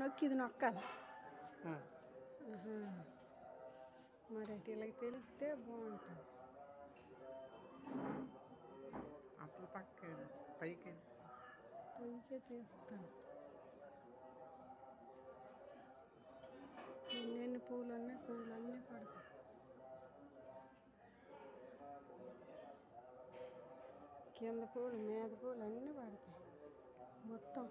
నొక్కి ఇది నొక్కాలి. మరి అటు తెలిస్తే బాగుంటుంది. అట్లా పక్క పైకి పైకే తీస్తాను ఎన్నెన్ని పూలు అన్నీ పూలు అన్నీ పడతాయి. కింద పూలు మీద పూలు అన్నీ పడతాయి. మొత్తం